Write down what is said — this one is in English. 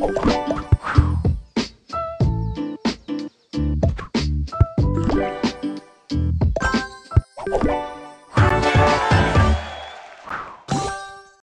you